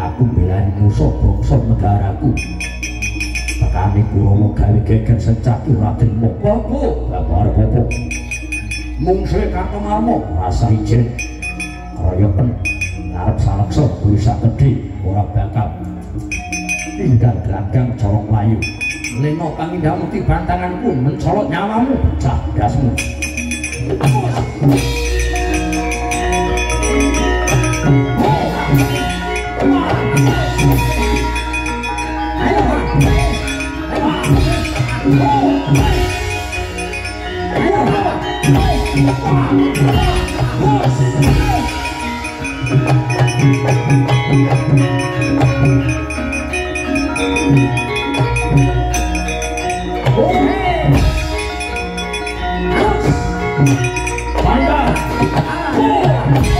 aku belani musuh bangsa negaraku. Pakane Kurawa gawe geger secaki Raden Mokopo babar popo mungsuhe Kakang Marmo rasa ijen. Kaya pen. Ngarep saleksa bisa gedhe ora bakal. Tinggal geragang corong layu. Leno pangindahmu di bantanganku mencolot nyawamu Okay. One, two, three.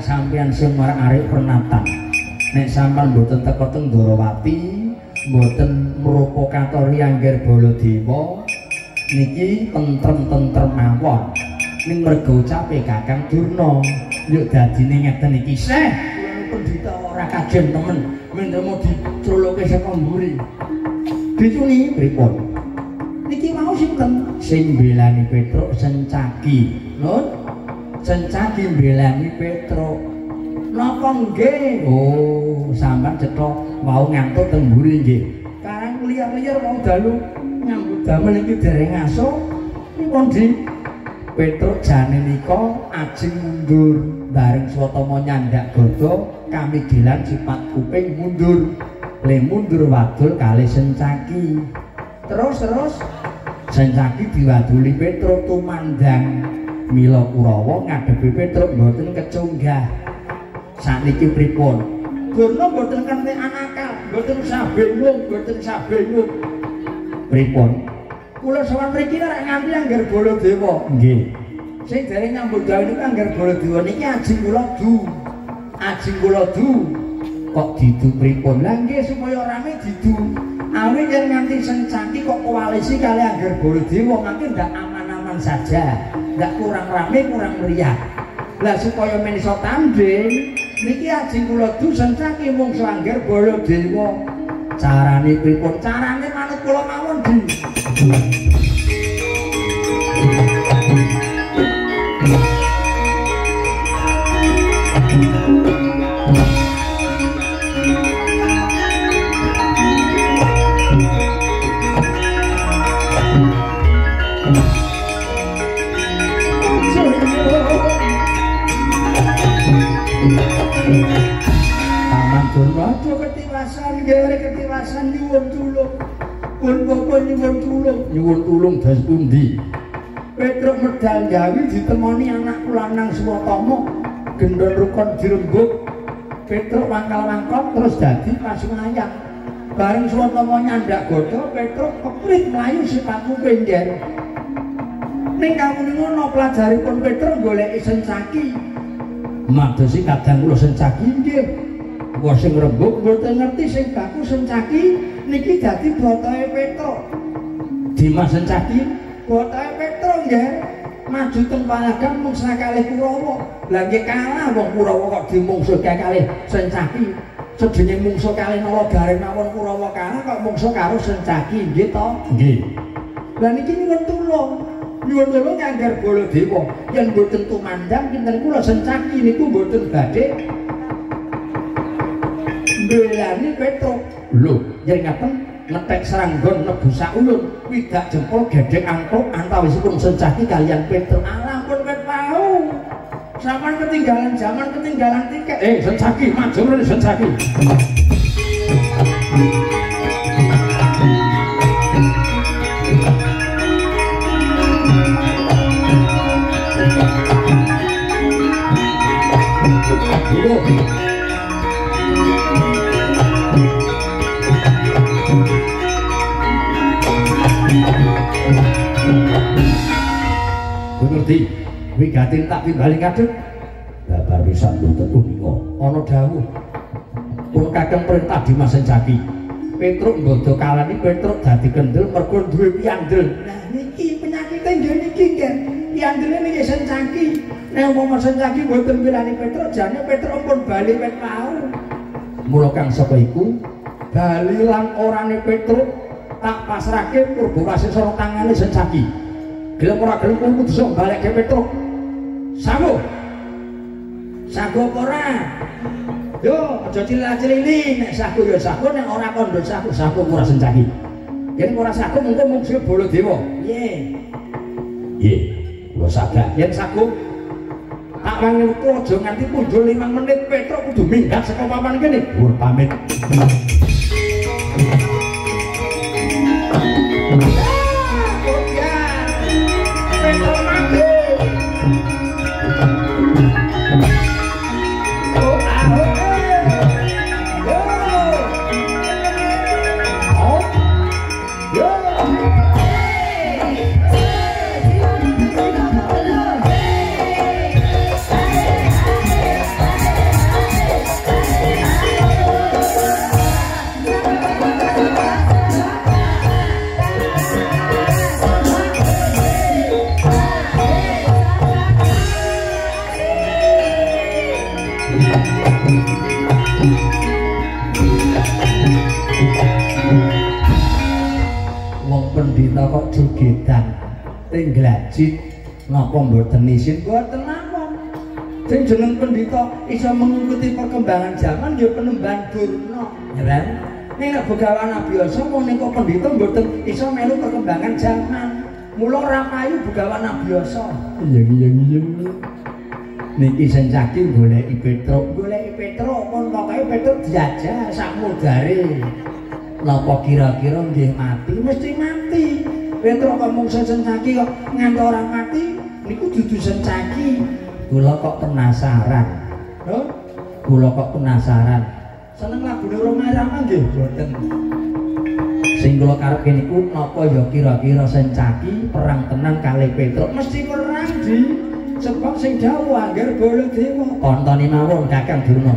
sampean sing marang arek pernatan. Nek sampean mboten teko teng Ndorowati mboten mrupokatori angger Baladewa niki tentrem-tentrem mawon. Ning mergo cape Kakang Durna yuk dadine ngeten iki. Seh pendhita ora kajen temen. Mendemo diculuke saka mburi dicuni pripun niki mau sinten? Sing belani Petruk sencaki nun sencaki belani Petruk. Napa nggih? Oh sampean cetha mau ngantuk teng mburi nggih. Karang liar-liar mau dalu nyambut damel iki dereng aso. Nipun di Petruk jane nika ajeng mundur bareng swatama nyandak godo kami sifat kuping mundur le mundur wadul kali sencaki. Terus terus? Sencaki diwaduli Petruk tumandang. Mila Kurawa ngadepi Petruk mboten kecunggah sakniki pripun? Gurna mboten kanthi anakal mboten sabengung mboten sabengung pripun? Kula sowan mriki nek nganti anggar Baladewa. Nggih. Sing dereng nyambut gawe niku anggar Baladewa niki aji kula du. Ajeng kula du kok didu pripun lah nggih supaya rame didu awi yen nganti sencaki kok koalisi kali angger Baladewa nganti ndak aman-aman saja. Ndak kurang rame kurang meriah. Lah supaya men iso tanding niki ajeng kula du sencaki mung angger Baladewa carane pripun? Carane manut kula mawon di Durmada ketiwasan gere ketiwasan nyuwun tulung. Pun bapa nyuwun tulung, nyuwun tulung das pundi? Petruk medal gawi ditemoni anak lanang swatama gendon rukun dirembuk. Petruk wangkal-wangkot terus dadi pasungayang. Bareng swatama nyandak godho, Petruk keprit mlayu sepatu pendher. Ning kamune ngono pelajaripun Petruk goleki sencaki. Madosi kadang kula sencaki nggih. Wah sing rembug mboten ngerti sing baku sencaki niki dadi botohe Petro. Dimas sencaki botohe Petro nggih. Maju teng palagan mungsa kalih Kurawa. Lah nggih kalah wong Kurawa kok dimungsuh kalih sencaki. Sedene mungsuh kalih Nalagare mawon Kurawa kalah kok mungsuh karo sencaki nggih to? Nggih. Lah niki nyuwun tulung. Nyuwun tulung nganggar Baladewa. Yen mboten tumandang kinten kula sencaki niku mboten badhe mbelani Petruk. Lho, yen ngaten ngetek seranggon nebu saulun, widak jempol gedhek antuk antawisipun sencaki kalian Petruk. Alah pun pau. Saman ketinggalan zaman ketinggalan tiket. Eh, sencaki, maju sencaki. Ngerti wigatin tak timbali kadek babar bisa nuntut unika ana dawuh. Pun kadang perintah di masa jaki. Petruk nggodo kalani Petruk dadi kendel mergo duwe piandel. Nah niki penyakite yo niki nggih. Piandel niki sencaki nek umpama sencaki mboten bilani Petruk jane Petruk pun bali wet mau. Mula kang saka iku bali lan orane Petruk tak pasrahke purba wasisana tangane sencaki gelem ora gelem kudu iso balekke Petruk. Samu. Sagu apa ora? Yo, aja cilah-cilili nek sagu ya sagu nek ora kondo sagu, sagu ora sencaki. Yen ora sagu mungko mung sing bolo dewa. Piye? Piye? Kula sagak yen sagu tak wangi wektu aja nganti punjul 5 menit Petruk kudu minggat saka papan kene. Pamit. Jogedan teng glajit napa mboten isin mboten namung sing jeneng pendhita iso mengikuti perkembangan zaman ya penemban durna. Ya nek nek begawan biasa mung ning kok pendhita mboten iso melu perkembangan zaman. Mula ora payu begawan biasa. Iya iya iya. Niki sencaki goleki Petruk. Goleki Petruk pun pokoke Petruk diajak sak mudare napa kira-kira nggih mati? Mesti mati Petro kok mung sencaki kok nganti ora mati niku dudu sencaki kula kok penasaran. Lho? Kula kok penasaran. Seneng lagu Roma Rama nggih. Boten. Sing kula karepe niku napa ya kira-kira sencaki perang tenan kali Petro mesti perang di sebab sing dawuh angger Baladewa. Tontoni mawon Kakang Durna.